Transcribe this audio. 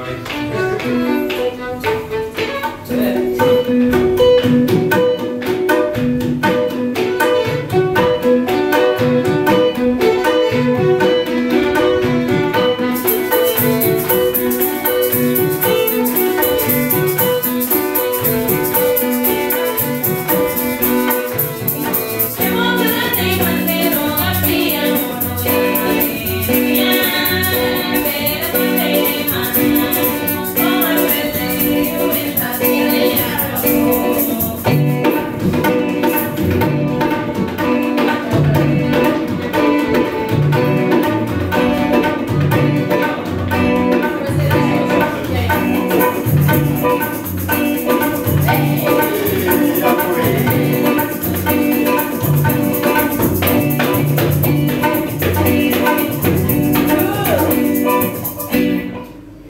người